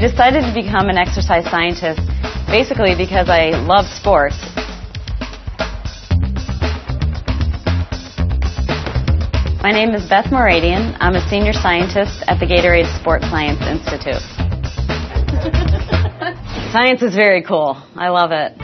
decided to become an exercise scientist basically because I love sports. My name is Beth Mooradian. I'm a senior scientist at the Gatorade Sports Science Institute. Science is very cool. I love it.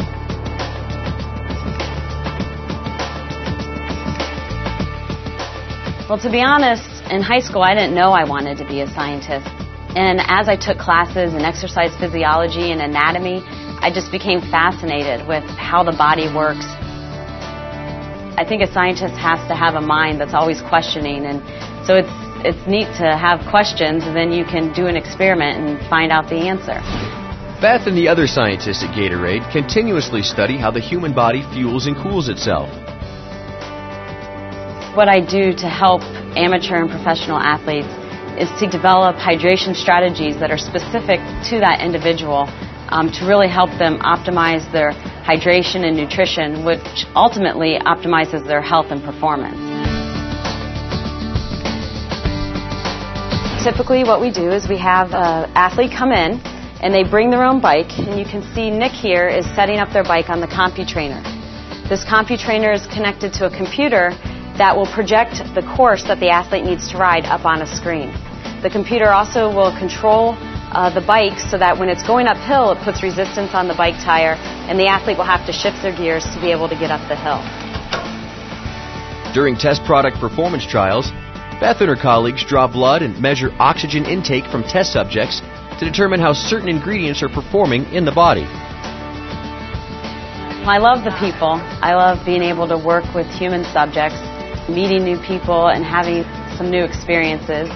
Well, to be honest, in high school I didn't know I wanted to be a scientist. And as I took classes in exercise physiology and anatomy, I just became fascinated with how the body works. I think a scientist has to have a mind that's always questioning and so it's it's neat to have questions and then you can do an experiment and find out the answer. Beth and the other scientists at Gatorade continuously study how the human body fuels and cools itself. What I do to help amateur and professional athletes is to develop hydration strategies that are specific to that individual um, to really help them optimize their hydration and nutrition, which ultimately optimizes their health and performance. Typically, what we do is we have an athlete come in and they bring their own bike, and you can see Nick here is setting up their bike on the CompuTrainer. This CompuTrainer is connected to a computer that will project the course that the athlete needs to ride up on a screen. The computer also will control uh, the bike so that when it's going uphill, it puts resistance on the bike tire, and the athlete will have to shift their gears to be able to get up the hill. During test product performance trials, Beth and her colleagues draw blood and measure oxygen intake from test subjects to determine how certain ingredients are performing in the body. I love the people. I love being able to work with human subjects, meeting new people, and having some new experiences.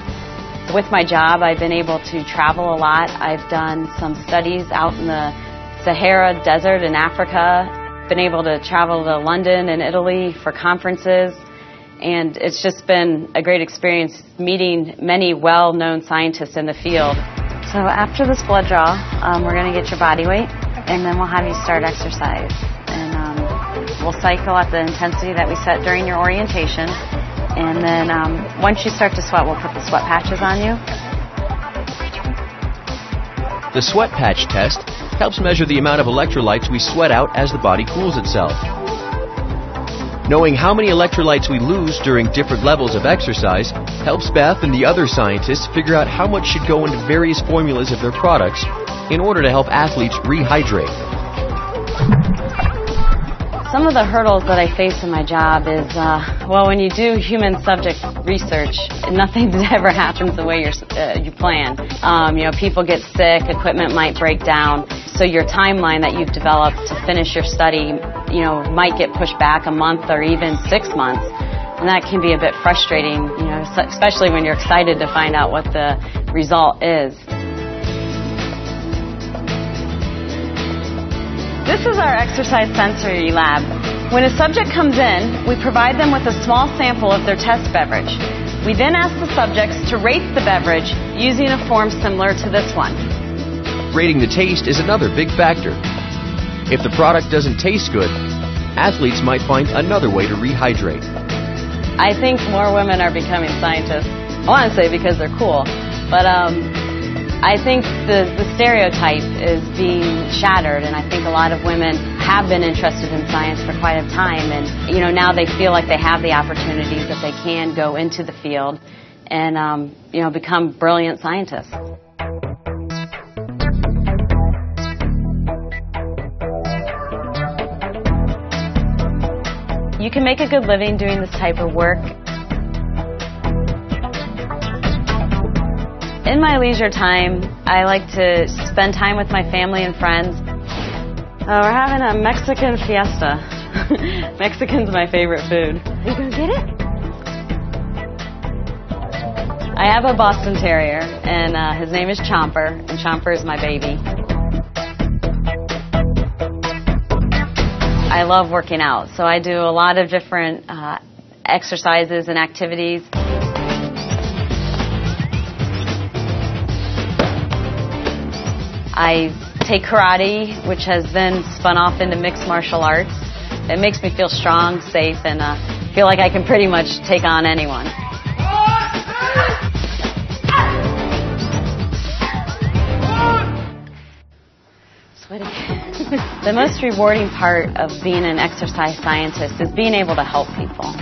With my job, I've been able to travel a lot. I've done some studies out in the Sahara Desert in Africa, been able to travel to London and Italy for conferences, and it's just been a great experience meeting many well known scientists in the field. So after this blood draw, um, we're going to get your body weight, and then we'll have you start exercise. And um, we'll cycle at the intensity that we set during your orientation. And then um, once you start to sweat, we'll put the sweat patches on you. The sweat patch test helps measure the amount of electrolytes we sweat out as the body cools itself. Knowing how many electrolytes we lose during different levels of exercise helps Beth and the other scientists figure out how much should go into various formulas of their products in order to help athletes rehydrate. Some of the hurdles that I face in my job is, uh, well, when you do human subject research, nothing ever happens the way uh, you plan. Um, you know, people get sick, equipment might break down, so your timeline that you've developed to finish your study, you know, might get pushed back a month or even six months. And that can be a bit frustrating, you know, especially when you're excited to find out what the result is. This is our exercise sensory lab. When a subject comes in, we provide them with a small sample of their test beverage. We then ask the subjects to rate the beverage using a form similar to this one. Rating the taste is another big factor. If the product doesn't taste good, athletes might find another way to rehydrate. I think more women are becoming scientists. I want to say because they're cool, but um, I think the, the stereotype is being shattered, and I think a lot of women have been interested in science for quite a time, and you know now they feel like they have the opportunities that they can go into the field and um, you know become brilliant scientists. You can make a good living doing this type of work In my leisure time, I like to spend time with my family and friends. Uh, we're having a Mexican fiesta. Mexican's my favorite food. Are you gonna get it? I have a Boston Terrier, and uh, his name is Chomper, and Chomper is my baby. I love working out, so I do a lot of different uh, exercises and activities. I take karate, which has then spun off into mixed martial arts. It makes me feel strong, safe, and uh, feel like I can pretty much take on anyone. the most rewarding part of being an exercise scientist is being able to help people.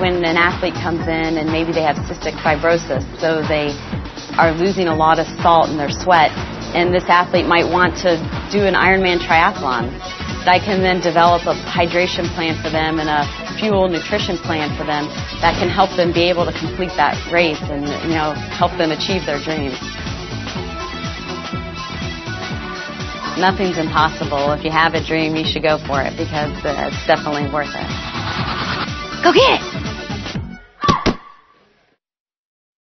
When an athlete comes in and maybe they have cystic fibrosis, so they are losing a lot of salt in their sweat, and this athlete might want to do an Ironman triathlon. I can then develop a hydration plan for them and a fuel nutrition plan for them that can help them be able to complete that race and you know help them achieve their dreams. Nothing's impossible. If you have a dream, you should go for it because uh, it's definitely worth it. Go get it!